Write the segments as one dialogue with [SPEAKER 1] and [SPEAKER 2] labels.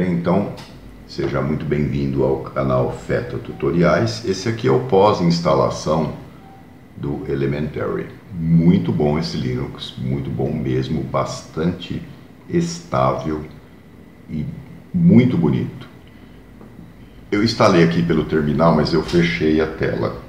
[SPEAKER 1] Bem, então, seja muito bem-vindo ao canal FETA Tutoriais. Esse aqui é o pós-instalação do Elementary. Muito bom esse Linux, muito bom mesmo, bastante estável e muito bonito. Eu instalei aqui pelo terminal, mas eu fechei a tela.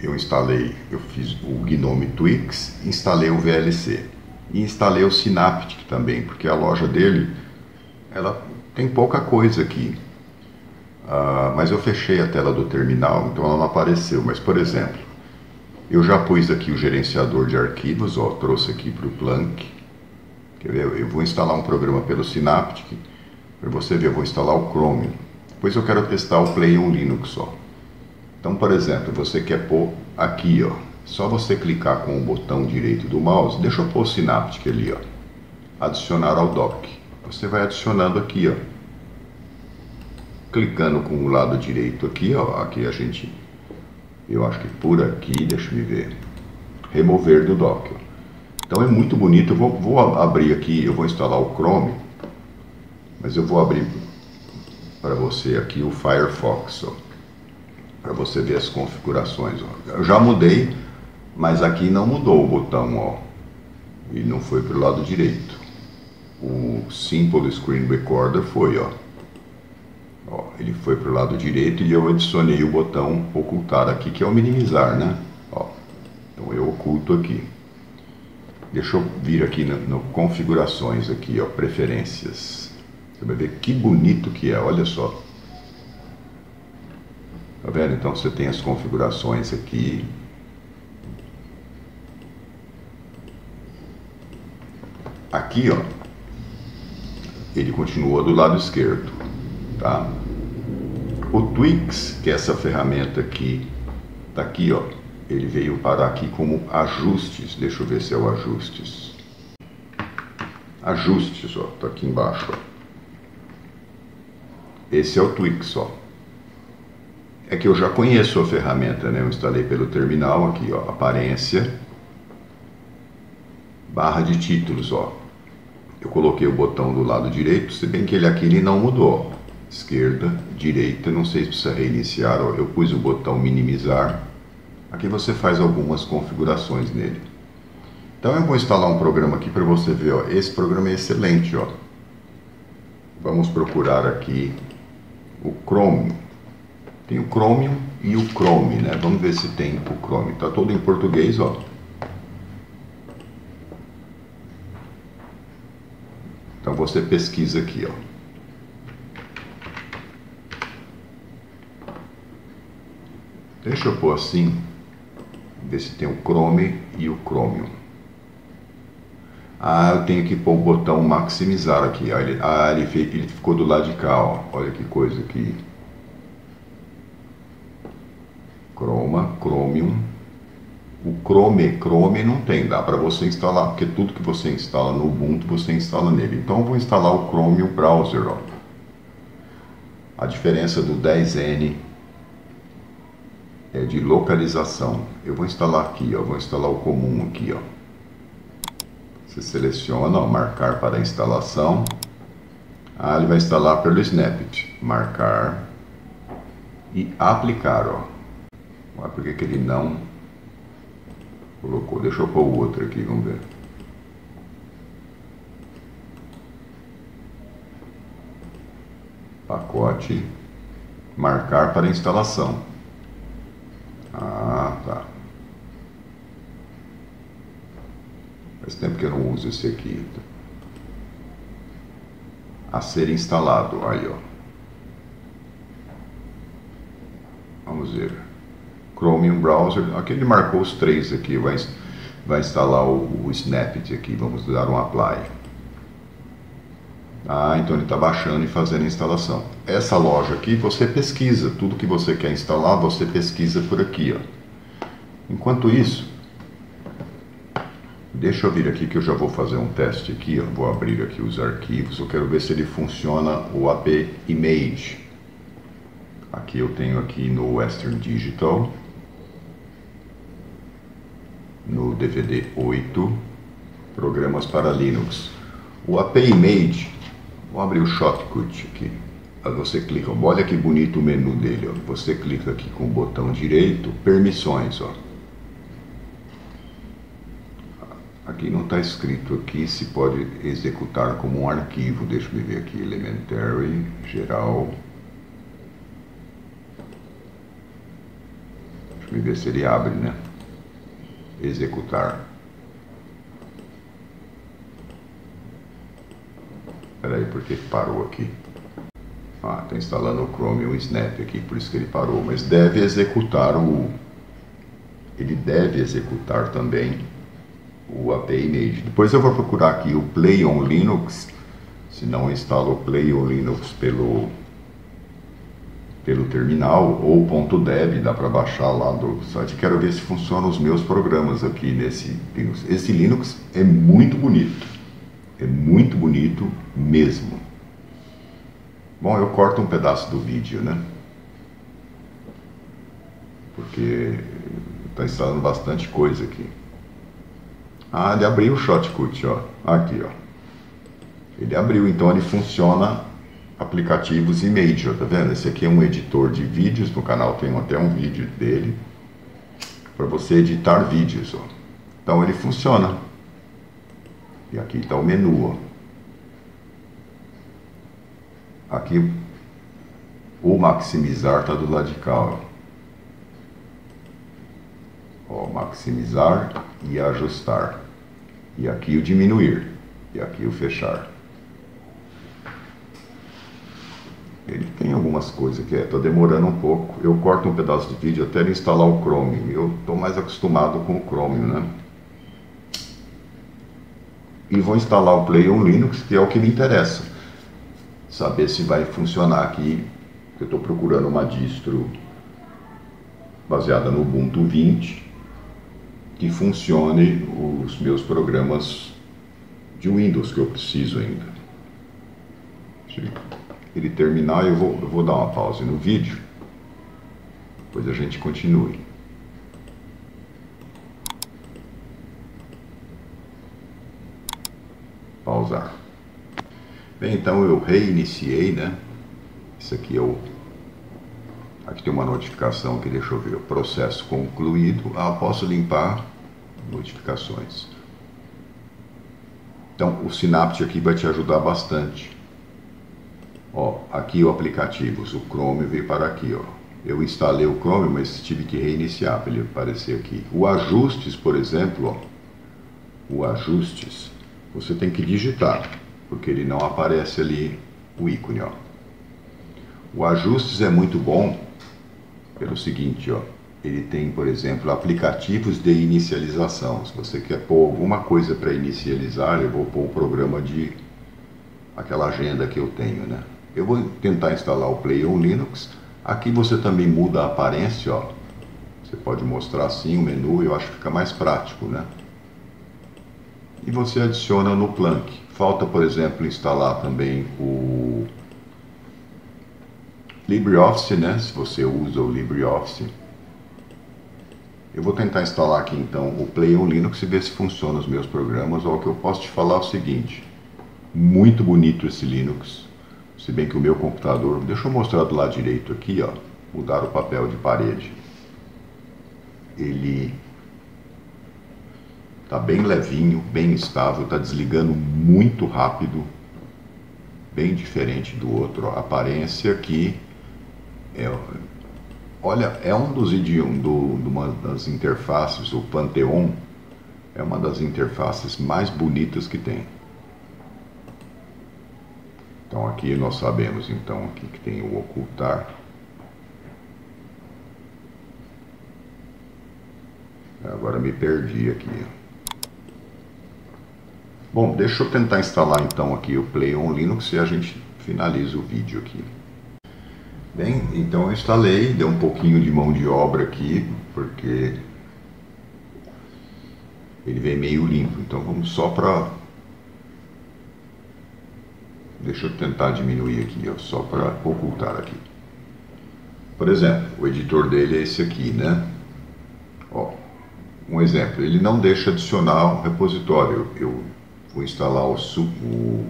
[SPEAKER 1] Eu instalei, eu fiz o Gnome Twix, instalei o VLC e instalei o Synaptic também, porque a loja dele ela tem pouca coisa aqui. Uh, mas eu fechei a tela do terminal, então ela não apareceu. Mas, por exemplo, eu já pus aqui o gerenciador de arquivos, ó, trouxe aqui para o Planck. Quer ver? Eu vou instalar um programa pelo Synaptic, para você ver, eu vou instalar o Chrome. Depois eu quero testar o Play on Linux, ó. Então, por exemplo, você quer pôr aqui, ó, só você clicar com o botão direito do mouse, deixa eu pôr o Synaptic ali, ó, adicionar ao dock você vai adicionando aqui, ó. Clicando com o lado direito aqui, ó. Aqui a gente, eu acho que por aqui, deixa eu ver. Remover do dock. Então é muito bonito. Eu vou, vou abrir aqui, eu vou instalar o Chrome. Mas eu vou abrir para você aqui o Firefox, para você ver as configurações. Ó. Eu já mudei, mas aqui não mudou o botão, ó, e não foi para o lado direito o Simple Screen Recorder foi, ó. ó ele foi para o lado direito e eu adicionei o botão ocultar aqui, que é o minimizar, né? Ó, então eu oculto aqui. Deixa eu vir aqui no, no configurações aqui, ó, preferências. Você vai ver que bonito que é, olha só. Tá vendo? Então você tem as configurações aqui. Aqui, ó, ele continua do lado esquerdo, tá? O Twix, que é essa ferramenta aqui, tá aqui, ó, ele veio parar aqui como ajustes, deixa eu ver se é o ajustes. Ajustes, ó, tá aqui embaixo, ó. Esse é o Twix, ó. É que eu já conheço a ferramenta, né? Eu instalei pelo terminal aqui, ó, aparência, barra de títulos, ó eu coloquei o botão do lado direito, se bem que ele aqui ele não mudou. Esquerda, direita, não sei se precisa reiniciar, ó, eu pus o botão minimizar. Aqui você faz algumas configurações nele. Então eu vou instalar um programa aqui para você ver, ó, esse programa é excelente, ó. Vamos procurar aqui o Chrome. Tem o Chromium e o Chrome, né? Vamos ver se tem o Chrome. Tá todo em português, ó. Então você pesquisa aqui, ó. Deixa eu pôr assim, ver se tem o Chrome e o Chromium. Ah, eu tenho que pôr o botão maximizar aqui. Ah, ele, ah, ele, ele ficou do lado de cá, ó. Olha que coisa aqui. Chroma, Chromium. Chrome, Chrome não tem, dá para você instalar, porque tudo que você instala no Ubuntu você instala nele. Então eu vou instalar o Chrome e o browser. Ó. A diferença do 10N é de localização. Eu vou instalar aqui, ó, vou instalar o comum aqui. Ó. Você seleciona, ó, marcar para instalação. Ah, ele vai instalar pelo Snapit. Marcar e aplicar. Ó. Por que ele não Colocou. Deixa eu pôr o outro aqui, vamos ver. Pacote. Marcar para instalação. Ah, tá. Faz tempo que eu não uso esse aqui. A ser instalado. Aí, ó. Vamos ver. Chromium Browser, aqui ele marcou os três aqui, vai, vai instalar o, o Snapit aqui, vamos dar um apply. Ah, então ele está baixando e fazendo a instalação. Essa loja aqui, você pesquisa, tudo que você quer instalar, você pesquisa por aqui. Ó. Enquanto isso, deixa eu vir aqui que eu já vou fazer um teste aqui, ó. vou abrir aqui os arquivos, eu quero ver se ele funciona o AP Image. Aqui eu tenho aqui no Western Digital, no DVD 8, programas para Linux. O API Made, Vou abrir o shortcut aqui. Aí você clica, olha que bonito o menu dele. Ó. Você clica aqui com o botão direito, permissões. Ó. Aqui não está escrito aqui se pode executar como um arquivo. Deixa eu ver aqui, elementary, geral. Deixa eu ver se ele abre, né? Executar. Espera aí, porque parou aqui? Ah, está instalando o Chrome o Snap aqui, por isso que ele parou. Mas deve executar o... Ele deve executar também o API Image. Depois eu vou procurar aqui o Play on Linux. Se não instalo o Play on Linux pelo pelo terminal ou .dev, dá para baixar lá do site. Quero ver se funcionam os meus programas aqui nesse Linux. Esse Linux é muito bonito. É muito bonito mesmo. Bom, eu corto um pedaço do vídeo, né? Porque está instalando bastante coisa aqui. Ah, ele abriu o shortcut, ó. Aqui, ó. Ele abriu, então ele funciona aplicativos e Major, tá vendo? Esse aqui é um editor de vídeos, no canal tem até um vídeo dele para você editar vídeos, ó. Então ele funciona. E aqui está o menu, ó. Aqui o maximizar está do lado de cá, ó. ó. maximizar e ajustar. E aqui o diminuir. E aqui o fechar. Ele tem algumas coisas que é, tá demorando um pouco. Eu corto um pedaço de vídeo até ele instalar o Chrome. Eu estou mais acostumado com o Chrome, né? E vou instalar o Play on Linux, que é o que me interessa. Saber se vai funcionar aqui. Eu estou procurando uma distro baseada no Ubuntu 20 que funcione os meus programas de Windows que eu preciso ainda. Sim ele terminar, eu vou, eu vou dar uma pausa no vídeo, depois a gente continue. Pausar. Bem, então eu reiniciei, né? Isso aqui é o... Aqui tem uma notificação que deixa eu ver, processo concluído. Ah, posso limpar notificações. Então, o Synapse aqui vai te ajudar bastante Ó, aqui o aplicativo, o Chrome veio para aqui, ó. Eu instalei o Chrome, mas tive que reiniciar para ele aparecer aqui. O ajustes, por exemplo, ó, o ajustes, você tem que digitar, porque ele não aparece ali o ícone, ó. O ajustes é muito bom pelo seguinte, ó. Ele tem, por exemplo, aplicativos de inicialização. Se você quer pôr alguma coisa para inicializar, eu vou pôr o programa de aquela agenda que eu tenho, né? Eu vou tentar instalar o Play on Linux. Aqui você também muda a aparência, ó. Você pode mostrar assim o menu, eu acho que fica mais prático, né? E você adiciona no Plank. Falta, por exemplo, instalar também o LibreOffice, né? Se você usa o LibreOffice. Eu vou tentar instalar aqui então o Play on Linux e ver se funciona os meus programas. Ou o que eu posso te falar é o seguinte: muito bonito esse Linux se bem que o meu computador, deixa eu mostrar do lado direito aqui, ó, mudar o papel de parede. Ele está bem levinho, bem estável, está desligando muito rápido, bem diferente do outro. A aparência aqui é, olha, é um dos idiomas, do, uma das interfaces, o Pantheon, é uma das interfaces mais bonitas que tem. Então aqui nós sabemos então aqui que tem o ocultar. Agora me perdi aqui. Bom, deixa eu tentar instalar então aqui o Play on Linux e a gente finaliza o vídeo aqui. Bem, então eu instalei, deu um pouquinho de mão de obra aqui, porque ele vem meio limpo. Então vamos só para Deixa eu tentar diminuir aqui, ó, só para ocultar aqui. Por exemplo, o editor dele é esse aqui, né? Ó, um exemplo, ele não deixa adicionar um repositório. Eu vou instalar o, o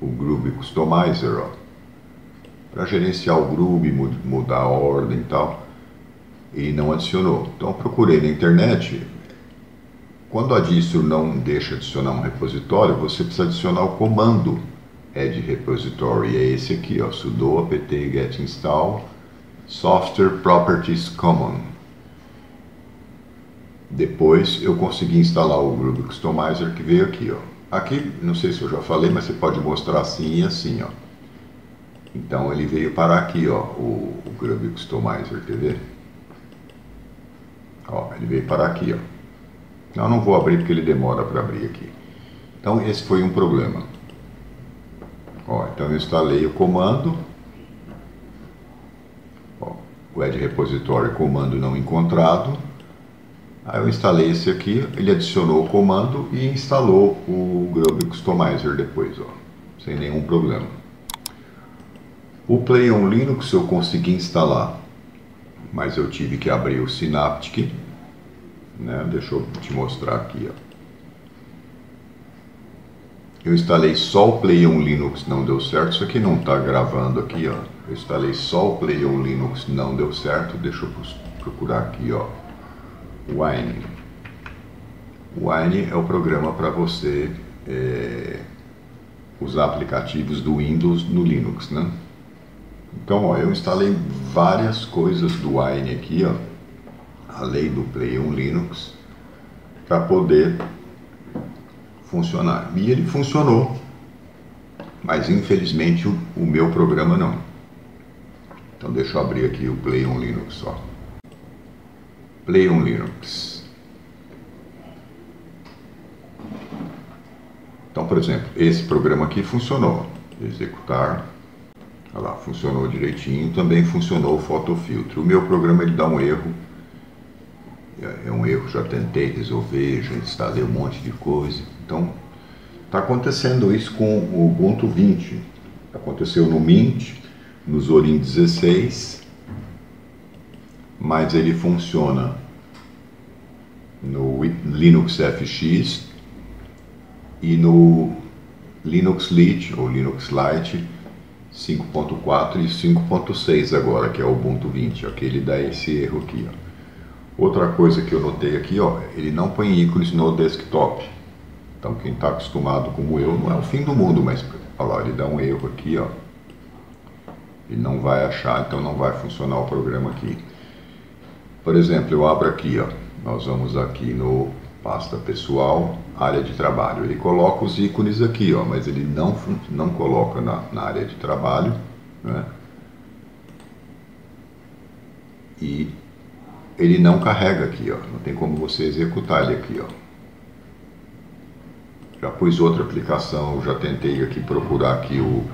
[SPEAKER 1] o Groove Customizer, ó, para gerenciar o Groove, mudar a ordem e tal, e não adicionou. Então procurei na internet. Quando a distro não deixa adicionar um repositório, você precisa adicionar o comando add repository, é esse aqui, ó, sudo apt get install software properties common. Depois eu consegui instalar o Groove Customizer que veio aqui, ó. Aqui, não sei se eu já falei, mas você pode mostrar assim e assim, ó. Então ele veio parar aqui, ó, o, o Groove Customizer, quer ver? Ó, ele veio parar aqui, ó. Eu não vou abrir porque ele demora para abrir aqui. Então esse foi um problema. Ó, então eu instalei o comando. Ó, o Add Repository comando não encontrado. Aí eu instalei esse aqui, ele adicionou o comando e instalou o Groove Customizer depois, ó, sem nenhum problema. O Play on Linux eu consegui instalar, mas eu tive que abrir o Synaptic, né? Deixa eu te mostrar aqui, ó. Eu instalei só o Play on Linux, não deu certo. Isso aqui não está gravando aqui, ó. Eu instalei só o Play on Linux, não deu certo. Deixa eu procurar aqui, ó. Wine. Wine é o programa para você é, usar aplicativos do Windows no Linux, né? Então, ó, eu instalei várias coisas do Wine aqui, ó, além do Play on Linux, para poder funcionar. E ele funcionou, mas infelizmente o, o meu programa não. Então deixa eu abrir aqui o Play on Linux, ó. Play on Linux. Então, por exemplo, esse programa aqui funcionou. Executar. Olha lá, funcionou direitinho. Também funcionou o fotofiltro. O meu programa ele dá um erro. É um erro, já tentei resolver, já instalei um monte de coisa. Então, está acontecendo isso com o Ubuntu 20. Aconteceu no Mint, no Zorin 16 mas ele funciona no Linux FX e no Linux Lite ou Linux Lite 5.4 e 5.6 agora, que é o Ubuntu 20, ok? Ele dá esse erro aqui, ó. Outra coisa que eu notei aqui, ó, ele não põe ícones no desktop. Então quem está acostumado como eu, não é o fim do mundo, mas olha lá, ele dá um erro aqui, ó. Ele não vai achar, então não vai funcionar o programa aqui. Por exemplo, eu abro aqui, ó, nós vamos aqui no pasta pessoal, área de trabalho. Ele coloca os ícones aqui, ó, mas ele não, não coloca na, na área de trabalho, né? E ele não carrega aqui, ó, não tem como você executar ele aqui, ó. Já pus outra aplicação, já tentei aqui procurar aqui o,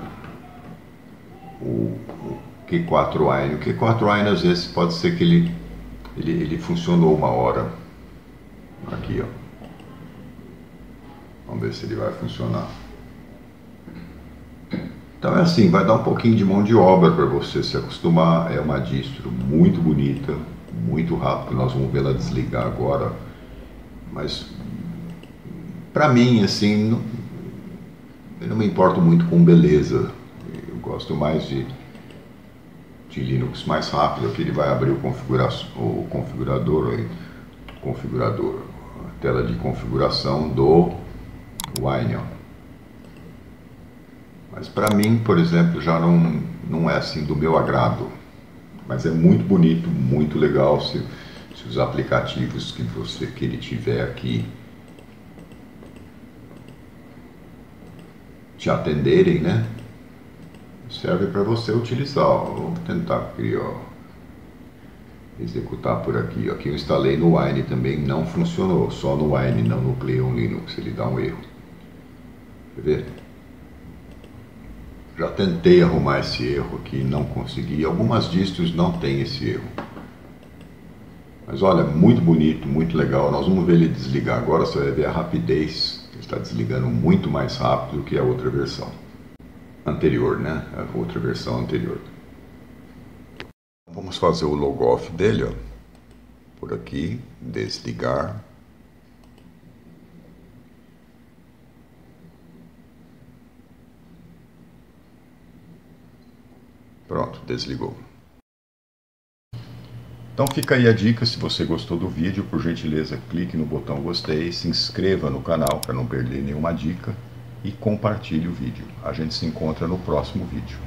[SPEAKER 1] o, o Q4Wine. O Q4Wine às vezes pode ser que ele ele, ele funcionou uma hora. Aqui, ó. Vamos ver se ele vai funcionar. Então é assim, vai dar um pouquinho de mão de obra para você se acostumar. É uma distro muito bonita, muito rápido. Nós vamos ver ela desligar agora. Mas para mim, assim, não, eu não me importo muito com beleza. Eu gosto mais de de Linux mais rápido, aqui ele vai abrir o, configura o configurador, aí, configurador, a tela de configuração do Wine. Mas para mim, por exemplo, já não, não é assim do meu agrado. Mas é muito bonito, muito legal se, se os aplicativos que você que ele tiver aqui te atenderem, né? serve para você utilizar. Vamos tentar aqui, ó, executar por aqui. Aqui eu instalei no Wine também, não funcionou. Só no Wine, não no Cleon Linux, ele dá um erro. Quer ver? Já tentei arrumar esse erro aqui, não consegui. Algumas distros não tem esse erro. Mas olha, muito bonito, muito legal. Nós vamos ver ele desligar agora, você vai ver a rapidez. Ele está desligando muito mais rápido do que a outra versão anterior, né? A outra versão anterior. Vamos fazer o logoff dele, ó. Por aqui, desligar. Pronto, desligou. Então fica aí a dica, se você gostou do vídeo, por gentileza clique no botão gostei, se inscreva no canal para não perder nenhuma dica e compartilhe o vídeo. A gente se encontra no próximo vídeo.